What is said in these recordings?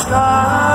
sky.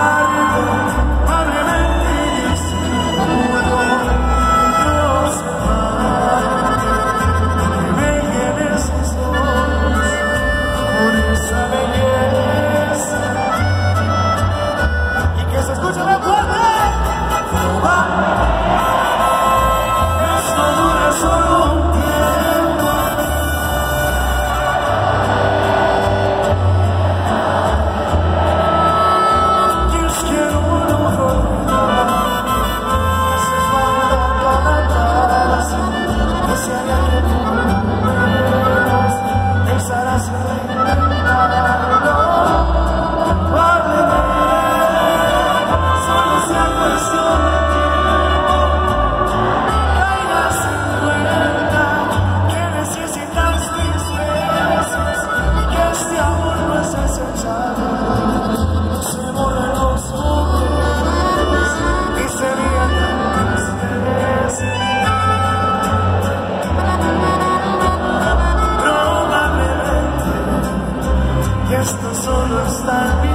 esto solo está bien.